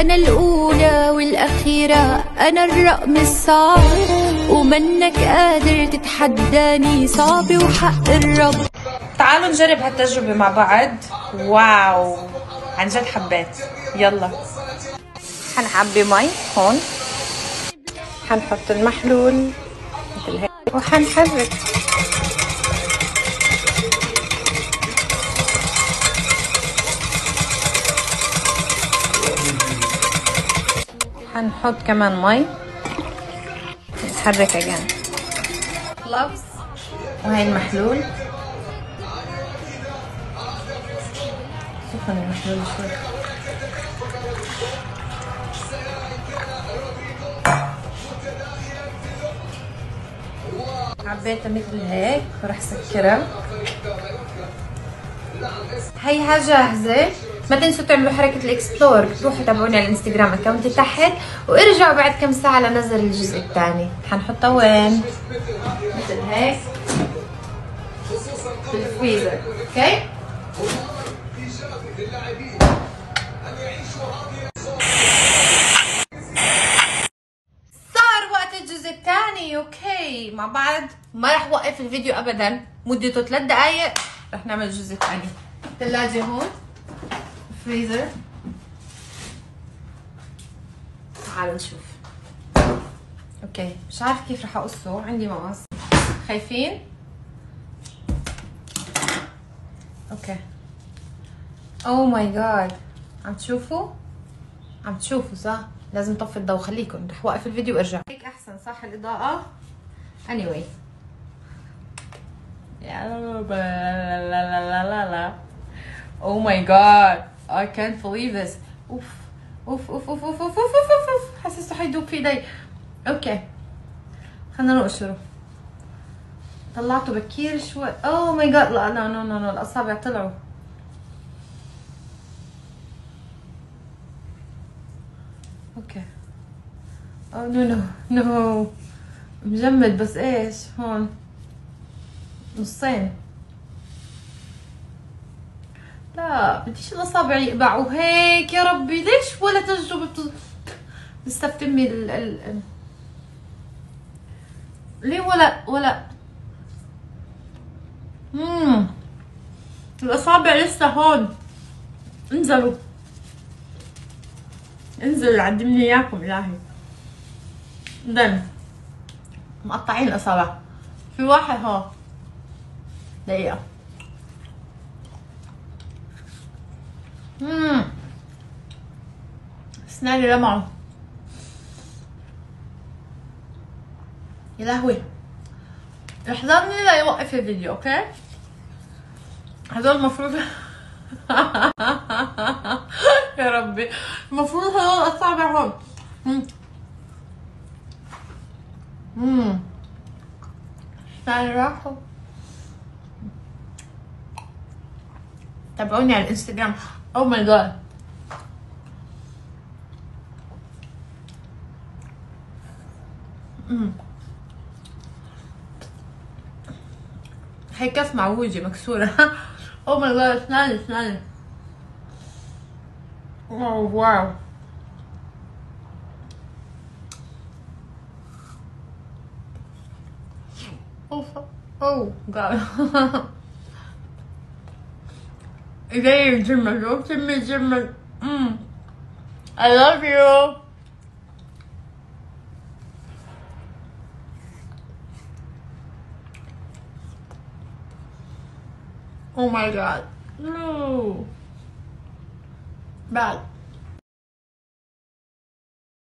أنا الأولى والأخيرة أنا الرقم الصعب. ومنك قادر تتحداني صعب وحق الرب. تعالوا نجرب هالتجربة مع بعض. واو! عن جد حبيت. يلا. حنعبي مي هون. حنحط المحلول مثل هيك. وحنحرك. حنحط كمان مي. نحرك اجان gloves. وهي المحلول. سخن المحلول شوي. عبيتها مثل هيك ورح سكرها. هيها جاهزة ما تنسوا تعملوا حركة ال explore. روحوا تابعوني على الإنستغرام account تحت. وارجعوا بعد كم ساعة لنزل الجزء الثاني. حنحطها وين؟ مثل هيك. في أوكي؟ صار وقت الجزء الثاني. أوكي. مع بعض. ما رح وقف الفيديو ابدا. مدته ثلاث دقائق رح نعمل الجزء الثاني الثلاجة هون. فريزر تعالوا نشوف. okay مش عارف كيف رح أقصه. عندي مقص. خايفين؟ okay oh my god عم تشوفوا؟ عم تشوفوا صح؟ لازم طفي الضوء. خليكم. رح وقف الفيديو وارجع. هيك أحسن صح الإضاءة؟ Anyway. Oh my god. I can't believe this. اوف اوف اوف اوف اوف اوف اوف اوف اوف حسيته حيدوب في إيدي. okay خلينا نقشره طلعته بكير شوي. oh my god لا لا no no no الاصابع طلعوا أوكي اوه نو نو نو مجمد بس إيش؟ هون. نصين. لا بديش الاصابع يقبعوا هيك يا ربي ليش ولا تجربة بت... مستفتمي ال... ال... ليه ولا ولا؟ مم. الأصابع لسه هون. انزلوا. انزلوا عدمني إياكم إلهي. دم. مقطعين الأصابع. في واحد هون. اسناني لمعوا يا لهوي. احذرني لا يوقف الفيديو أوكي؟ هذول المفروض يا ربي. المفروض هذول اصابع هون مم. مم. اسناني راحوا تابعوني على الإنستغرام. أو ماي جاد هي كف معوجة مكسورة أو ماي جاد اسناني اسناني واو واو اوه جاد They ain't too much. Don't me. Mm. I love you. Oh my god. No. Bad.